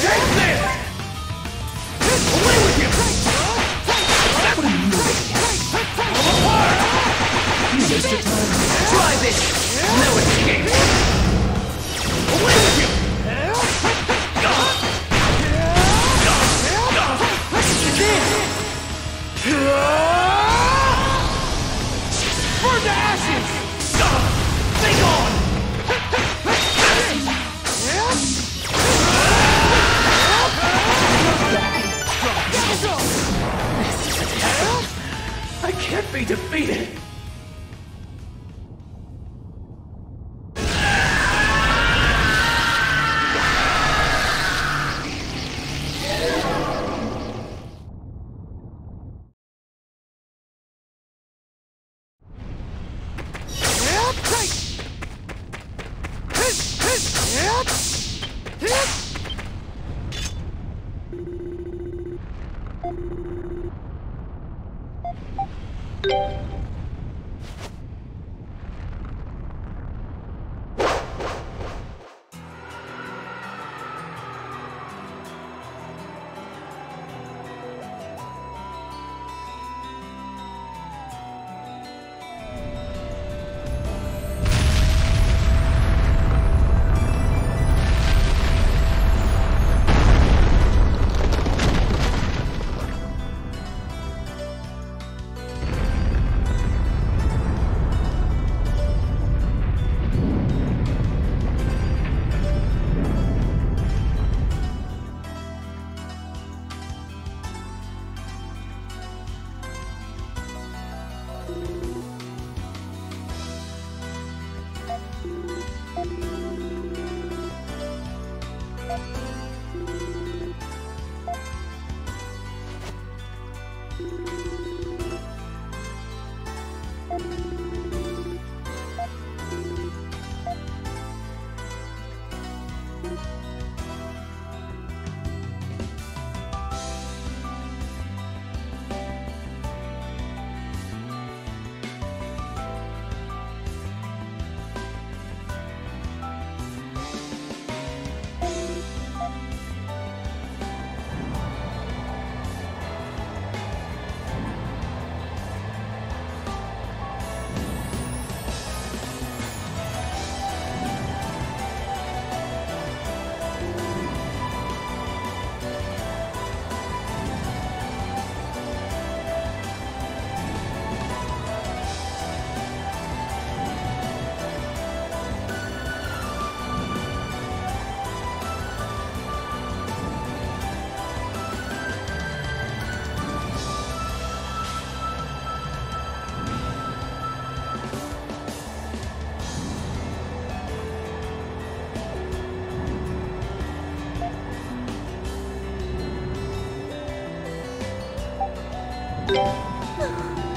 Take this! Defeated! ああ。